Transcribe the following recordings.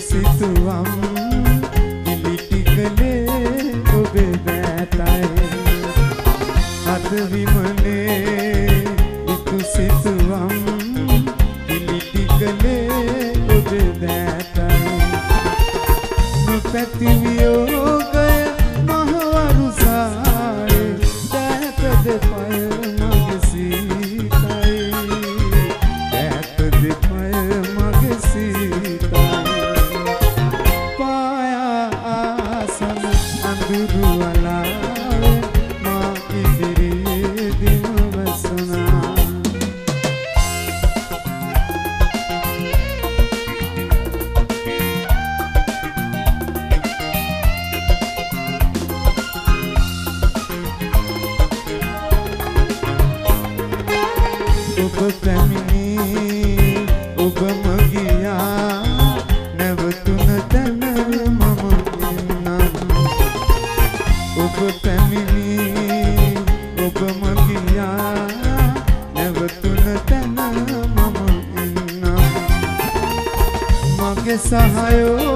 සිතුවම් ඉලිටි කලේ ඔබේ අර විමලේ දුතු සිතුවම් පිලිටි කලේ ඔබ දැතන් නොපැතිව පැමිණි ඔබම කියා නැවතුන තැන මම ඉන්නම්. මගේ සහයෝ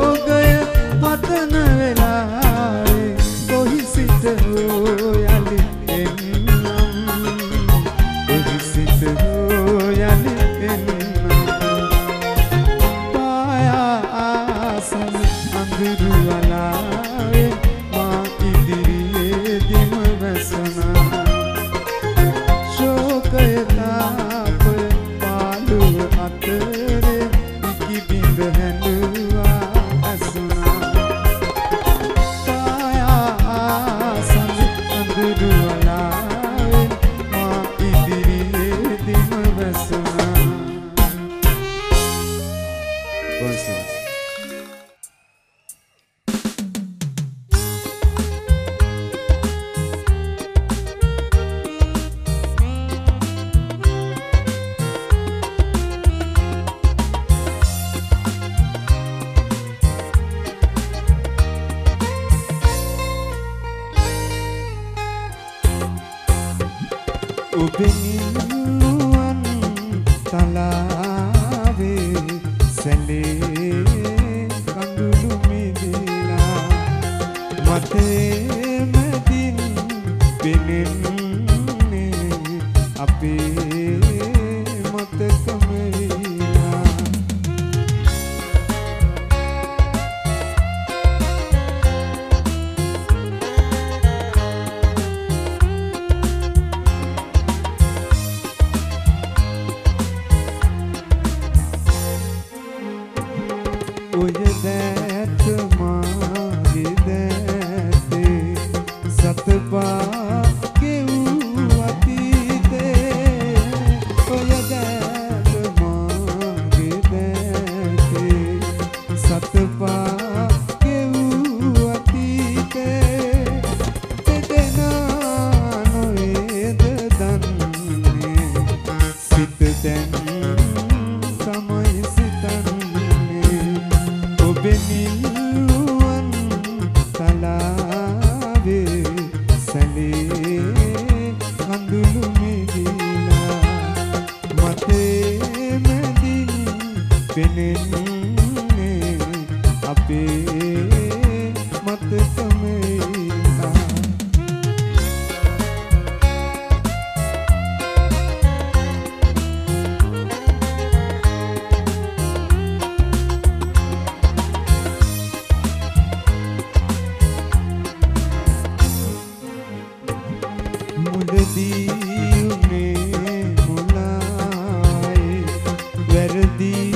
Sally. The.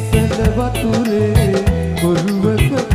මාමේ සීතල වතුරේ ඔරුවක